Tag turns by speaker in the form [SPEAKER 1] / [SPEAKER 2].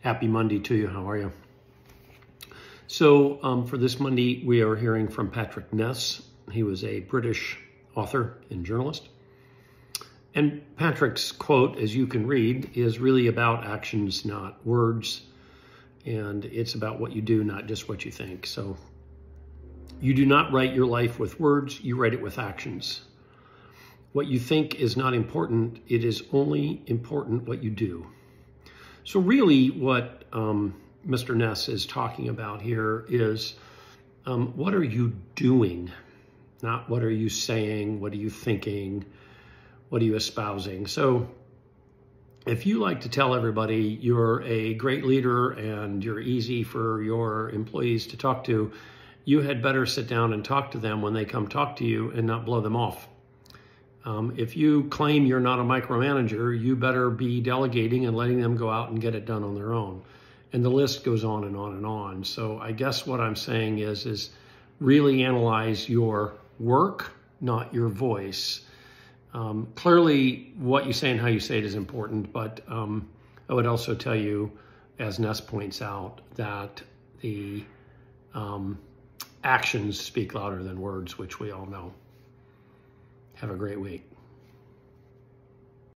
[SPEAKER 1] Happy Monday to you. How are you? So, um, for this Monday, we are hearing from Patrick Ness. He was a British author and journalist. And Patrick's quote, as you can read, is really about actions, not words. And it's about what you do, not just what you think. So, you do not write your life with words, you write it with actions. What you think is not important, it is only important what you do. So, really, what um, Mr. Ness is talking about here is um, what are you doing? Not what are you saying? What are you thinking? What are you espousing? So, if you like to tell everybody you're a great leader and you're easy for your employees to talk to, you had better sit down and talk to them when they come talk to you and not blow them off. Um, if you claim you're not a micromanager, you better be delegating and letting them go out and get it done on their own. And the list goes on and on and on. So I guess what I'm saying is, is really analyze your work, not your voice. Um, clearly, what you say and how you say it is important, but um, I would also tell you, as Ness points out, that the um, actions speak louder than words, which we all know. Have a great week.